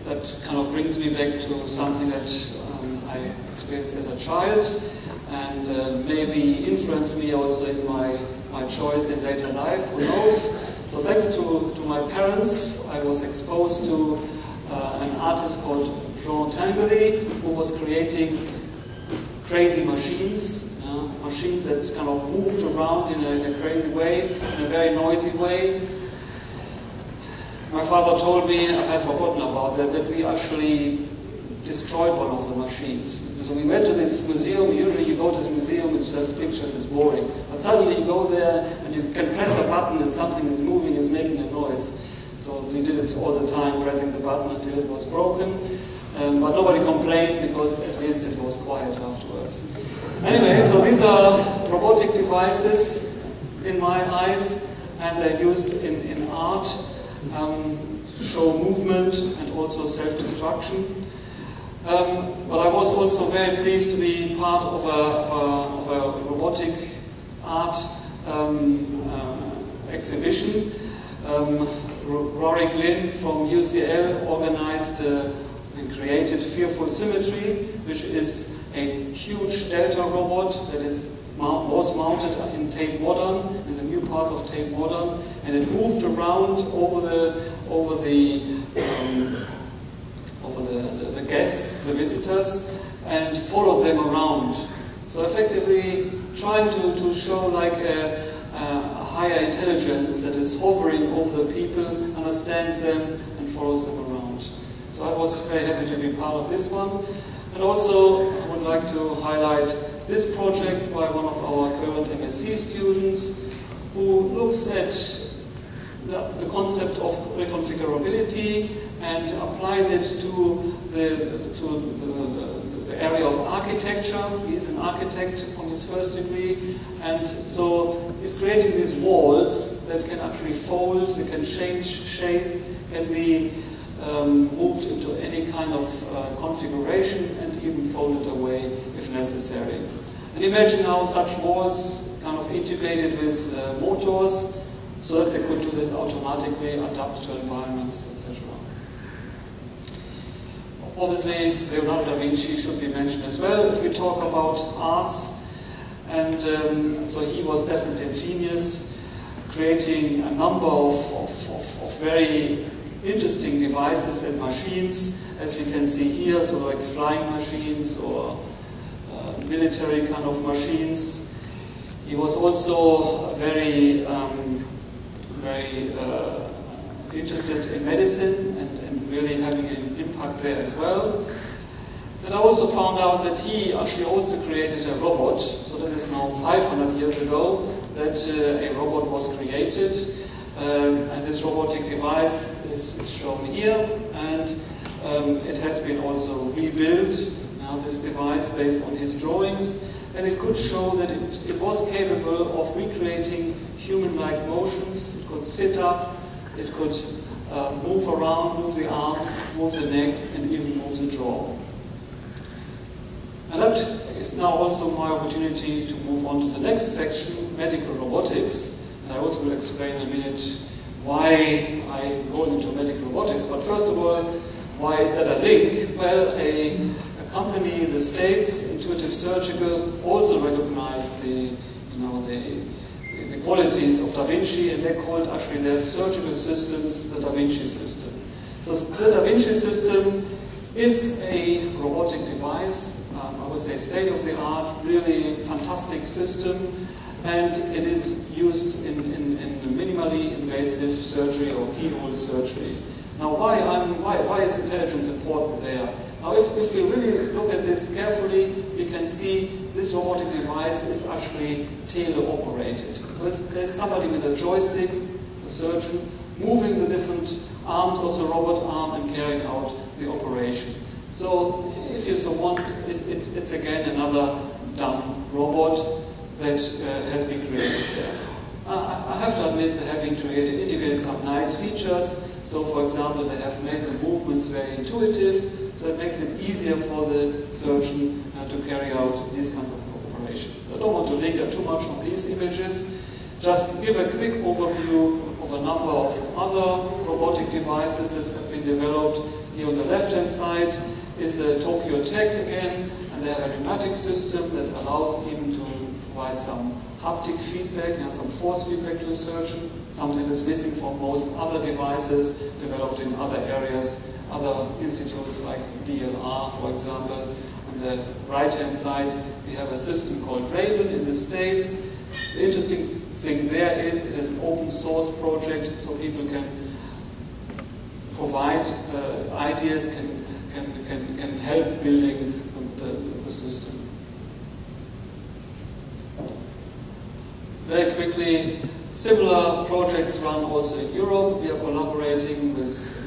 that kind of brings me back to something that um, I experienced as a child. And uh, maybe influenced me also in my, my choice in later life, who knows. So thanks to, to my parents, I was exposed to Uh, an artist called Jean Tinguely, who was creating crazy machines, know, machines that kind of moved around in a, in a crazy way, in a very noisy way. My father told me, I have forgotten about that, that we actually destroyed one of the machines. So we went to this museum, usually you go to the museum, it's just pictures, it's boring. But suddenly you go there and you can press a button and something is moving, is making a noise. So we did it all the time, pressing the button until it was broken. Um, but nobody complained because at least it was quiet afterwards. Anyway, so these are robotic devices in my eyes, and they're used in, in art um, to show movement and also self-destruction. Um, but I was also very pleased to be part of a, of a, of a robotic art um, uh, exhibition. Um, Ruairi Glynn from UCL organized uh, and created Fearful Symmetry, which is a huge Delta robot that is was mounted in Tate Modern, in the new parts of Tate Modern, and it moved around over the over the um, over the, the, the, guests, the visitors, and followed them around. So effectively trying to, to show like a, Uh, a higher intelligence that is hovering over the people, understands them, and follows them around. So I was very happy to be part of this one. And also, I would like to highlight this project by one of our current MSc students who looks at the, the concept of reconfigurability and applies it to the, to the, the, area of architecture. He's an architect from his first degree, and so he's creating these walls that can actually fold, they can change shape, can be um, moved into any kind of uh, configuration and even folded away if necessary. And imagine how such walls kind of integrated with uh, motors so that they could do this automatically, adapt to environments, etc. Obviously, Leonardo da Vinci should be mentioned as well if we talk about arts. And um, so he was definitely a genius, creating a number of, of, of, of very interesting devices and machines, as we can see here, so like flying machines or uh, military kind of machines. He was also very, um, very uh, interested in medicine and, and really having an there as well. And I also found out that he actually also created a robot, so that is now 500 years ago, that uh, a robot was created. Um, and this robotic device is, is shown here, and um, it has been also rebuilt, now this device based on his drawings, and it could show that it, it was capable of recreating human-like motions, it could sit up, it could uh, move around, move the arms, move the neck, and even move the jaw. And that is now also my opportunity to move on to the next section, medical robotics. And I also will explain in a minute why I go into medical robotics. But first of all, why is that a link? Well, a, a company in the States, Intuitive Surgical, also recognized the, you know, the, the qualities of Da Vinci, and they called actually their surgical systems the Da Vinci system. So the Da Vinci system is a robotic device, um, I would say state-of-the-art, really fantastic system, and it is used in, in, in minimally invasive surgery or keyhole surgery. Now, why, why, why is intelligence important there? Now, if, if we really look at this carefully, we can see this robotic device is actually tele-operated. So there's somebody with a joystick, a surgeon, moving the different arms of the robot arm and carrying out the operation. So if you so want, it's, it's, it's again another dumb robot that uh, has been created there. Uh, I have to admit they have integrated, integrated some nice features. So for example, they have made the movements very intuitive, so it makes it easier for the surgeon uh, to carry out this kind of operation. I don't want to linger too much on these images. Just give a quick overview of a number of other robotic devices that have been developed. Here on the left-hand side is uh, Tokyo Tech again, and they have a pneumatic system that allows even to provide some haptic feedback, know, some force feedback to a surgeon, something that's missing from most other devices developed in other areas, other institutes like DLR, for example. On the right-hand side, we have a system called Raven in the States. The interesting thing there is it is an open source project, so people can provide uh, ideas, can, can, can, can help building the, the, the system. Very quickly, similar projects run also in Europe. We are collaborating with,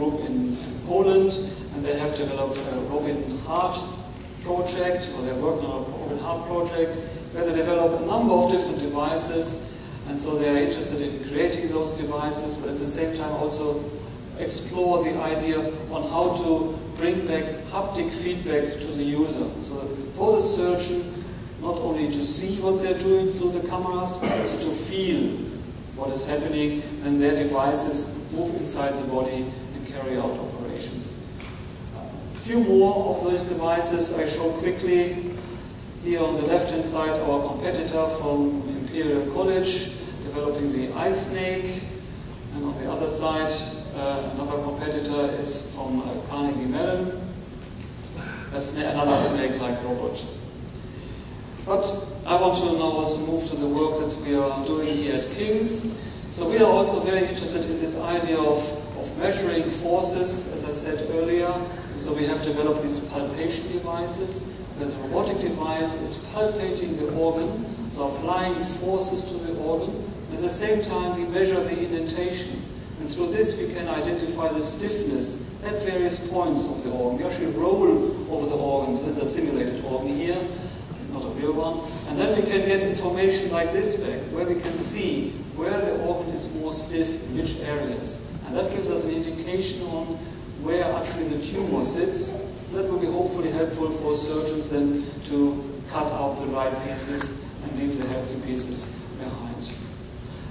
group in, in, Poland, and they have developed a Robin Heart project, or they're working on a Robin Heart project, where they develop a number of different devices, and so they are interested in creating those devices, but at the same time also explore the idea on how to bring back haptic feedback to the user. So for the surgeon, not only to see what they're doing through the cameras, but also to feel what is happening and their devices move inside the body carry out operations. A few more of those devices I show quickly. Here on the left-hand side, our competitor from Imperial College developing the i-Snake, and on the other side, uh, another competitor is from uh, Carnegie Mellon, another snake-like robot. But I want to now also move to the work that we are doing here at King's. So we are also very interested in this idea of, of measuring forces, as I said earlier. So we have developed these palpation devices, where the robotic device is palpating the organ, so applying forces to the organ. At the same time, we measure the indentation. And through this, we can identify the stiffness at various points of the organ. We actually roll over the organs as a simulated organ here not a real one. And then we can get information like this back, where we can see where the organ is more stiff in which areas. And that gives us an indication on where actually the tumor sits. That will be hopefully helpful for surgeons then to cut out the right pieces and leave the healthy pieces behind.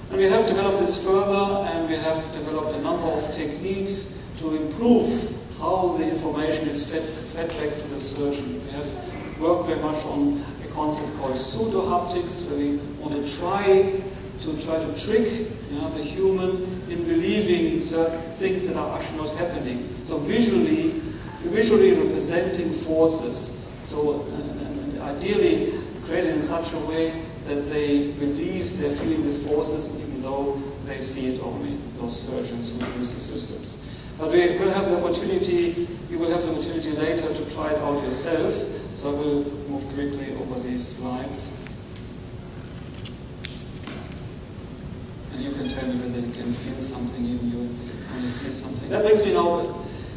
And we have developed this further and we have developed a number of techniques to improve how the information is fed, fed back to the surgeon. We have worked very much on a concept called pseudo-haptics, where we want to try to try to trick you know, the human in believing things that are actually not happening. So visually, visually representing forces. So and, and ideally created in such a way that they believe they're feeling the forces even though they see it only, those surgeons who use the systems. But we will have the opportunity, you will have the opportunity later to try it out yourself. So I will move quickly over these slides. You can tell me whether you can feel something in you when you see something. That brings me now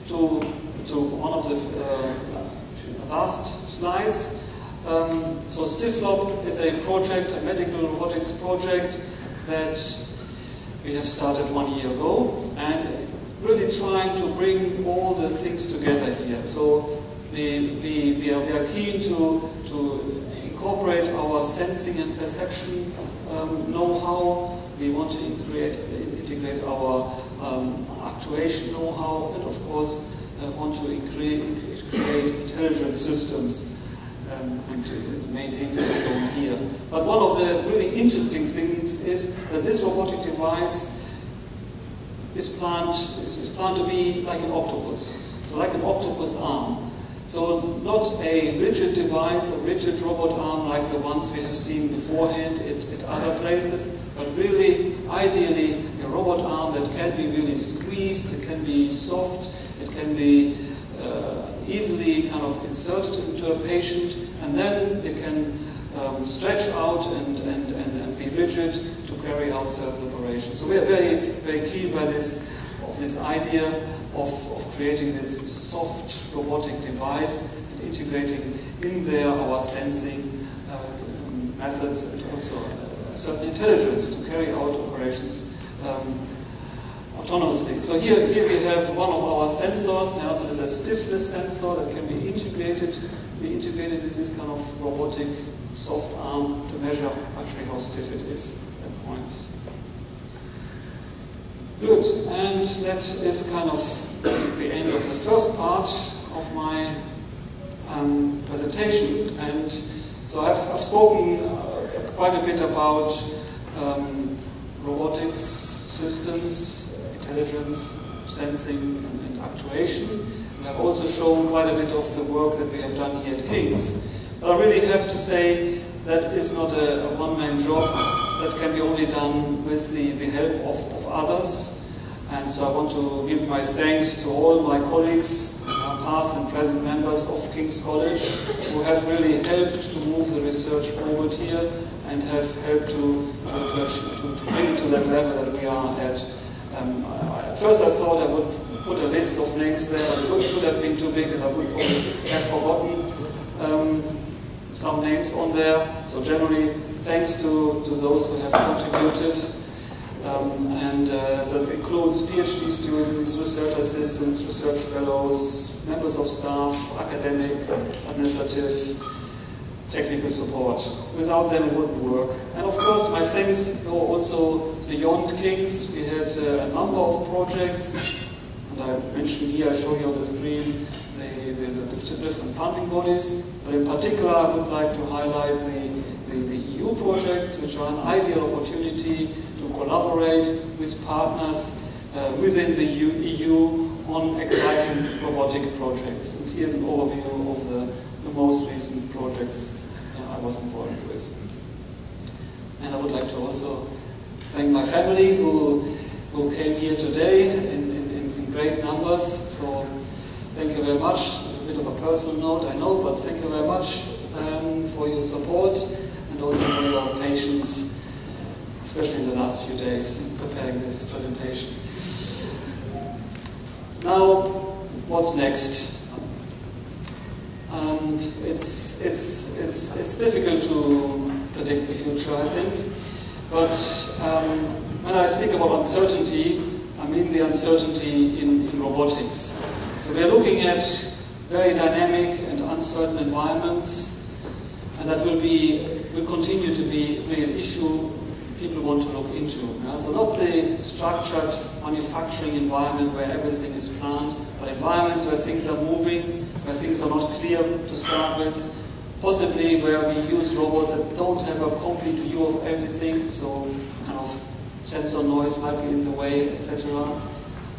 to, to one of the uh, last slides. Um, so STIFF-FLOP is a project, a medical robotics project that we have started one year ago and really trying to bring all the things together here. So we, we, we, are, we are keen to, to incorporate our sensing and perception um, know-how. We want to integrate, integrate our um, actuation know-how and of course uh, want to create, create intelligent systems um, and the main aims are shown here. But one of the really interesting things is that this robotic device is planned, is, is planned to be like an octopus, so like an octopus arm. So not a rigid device, a rigid robot arm like the ones we have seen beforehand at, at other places, but really, ideally, a robot arm that can be really squeezed, it can be soft, it can be uh, easily kind of inserted into a patient, and then it can um, stretch out and, and, and, and, be rigid to carry out certain operations. So we are very, very keen by this, of this idea of, of creating this soft robotic device and integrating in there our sensing uh, methods and also uh, certain intelligence to carry out operations um, autonomously. So here, here we have one of our sensors. Yeah, so there's a stiffness sensor that can be integrated, be integrated with this kind of robotic soft arm to measure actually how stiff it is at points. Good, and that is kind of the end of the first part of my um, presentation. And so I've, I've spoken uh, quite a bit about um, robotics systems, intelligence, sensing, and, and actuation. And I've also shown quite a bit of the work that we have done here at King's. But I really have to say that is not a, a one-man job that can be only done with the, the help of, of others. And so I want to give my thanks to all my colleagues, past and present members of King's College, who have really helped to move the research forward here and have helped to, to, to, to bring it to that level that we are at. Um, at first I thought I would put a list of names there, but it would, would have been too big and I would probably have forgotten um, some names on there. So generally, thanks to, to those who have contributed. Um, and uh, that includes PhD students, research assistants, research fellows, members of staff, academic, administrative, technical support. Without them it wouldn't work. And of course my thanks go also beyond King's. We had uh, a number of projects, and I mentioned here, I show you on the screen, the, the, the different funding bodies, but in particular I would like to highlight the, EU projects, which are an ideal opportunity to collaborate with partners uh, within the EU, on exciting robotic projects. And here's an overview of the, the most recent projects uh, I was involved with. And I would like to also thank my family who, who came here today in, in, in great numbers. So thank you very much. It's a bit of a personal note, I know, but thank you very much um, for your support and also for your patience especially in the last few days in preparing this presentation. Now, what's next? Um, it's, it's, it's, it's difficult to predict the future, I think, but um, when I speak about uncertainty, I mean the uncertainty in, in robotics. So we're looking at very dynamic and uncertain environments, and that will be will continue to be really an issue people want to look into. Yeah? So not the structured manufacturing environment where everything is planned, but environments where things are moving, where things are not clear to start with, possibly where we use robots that don't have a complete view of everything, so kind of sensor noise might be in the way, etc.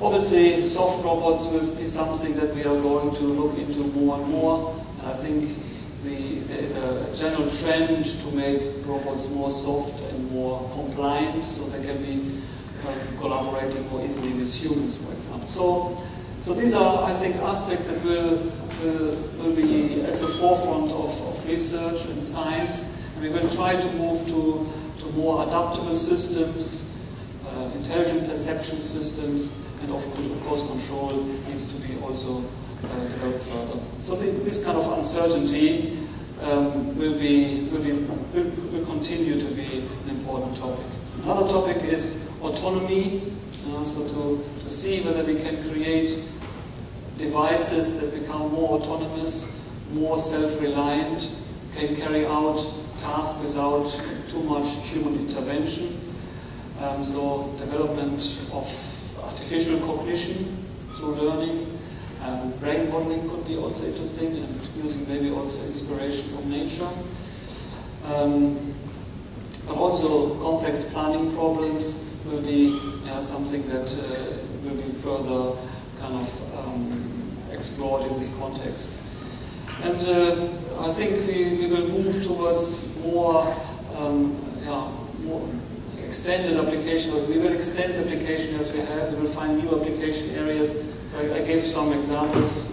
Obviously, soft robots will be something that we are going to look into more and more, and I think the, there is a, general trend to make robots more soft and more compliant so they can be um, collaborating more easily with humans, for example. So, so these are, I think, aspects that will, will, will be at the forefront of, of research and science, and we will try to move to, to more adaptable systems, uh, intelligent perception systems, and of course control needs to be also developed further. So the, this kind of uncertainty um, will, be, will, be, will, will continue to be an important topic. Another topic is autonomy, uh, so to, to see whether we can create devices that become more autonomous, more self-reliant, can carry out tasks without too much human intervention. Um, so development of artificial cognition through learning, um, brain modeling could be also interesting and using maybe also inspiration from nature. Um, but also complex planning problems will be yeah, something that uh, will be further kind of um, explored in this context. And uh, I think we, we will move towards more, um, yeah, more extended application, we will extend the application as we have, we will find new application areas. So I, gave some examples.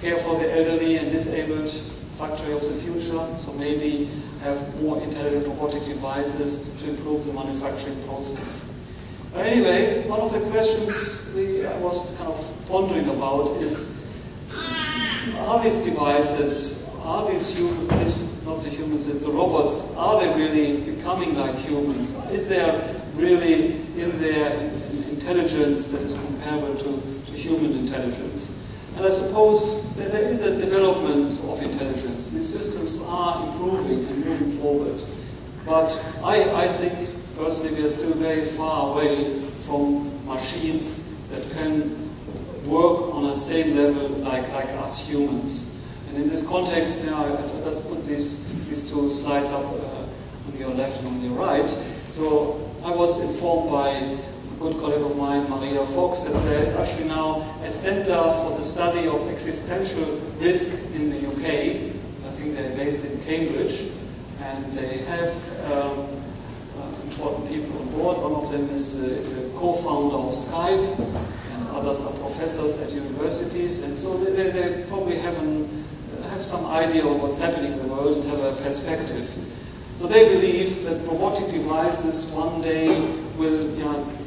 Care for the elderly and disabled, factory of the future, so maybe have more intelligent robotic devices to improve the manufacturing process. But anyway, one of the questions we, I was kind of pondering about is, are these devices, are these human, this, not the humans, the robots, are they really becoming like humans? Is there really in their intelligence that is comparable to human intelligence? And I suppose that there is a development of intelligence. These systems are improving and moving forward. But I, I think, personally, we are still very far away from machines that can work on a same level like, like us humans. And in this context, you know, I just put these, these two slides up uh, on your left and on your right. So I was informed by good colleague of mine, Maria Fox, that there is actually now a center for the study of existential risk in the UK. I think they're based in Cambridge, and they have um, uh, important people on board. One of them is, uh, is a co-founder of Skype, and others are professors at universities, and so they, they, probably have, an, have some idea of what's happening in the world and have a perspective. So they believe that robotic devices one day will, you know,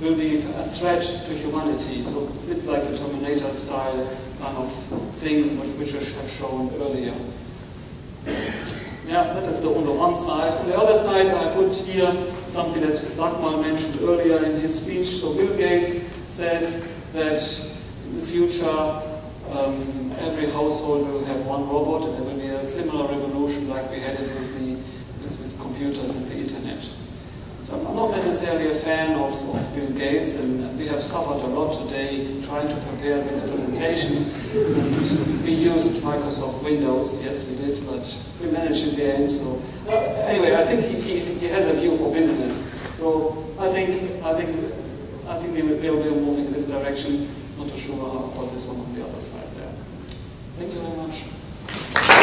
will be a threat to humanity. So it's like the Terminator style kind of thing which I have shown earlier. Yeah, that is the, on the one side. On the other side, I put here something that Dagmar mentioned earlier in his speech. So Bill Gates says that in the future, um, every household will have one robot, and there will be a similar revolution like we had it with the with, with computers and internet. So I'm not necessarily a fan of, of Bill Gates, and we have suffered a lot today trying to prepare this presentation. We used Microsoft Windows, yes we did, but we managed in the end. So uh, anyway, I think he, he, he, has a view for business. So I think I think I think we will, will move in this direction. Not too sure about this one on the other side there. Thank you very much.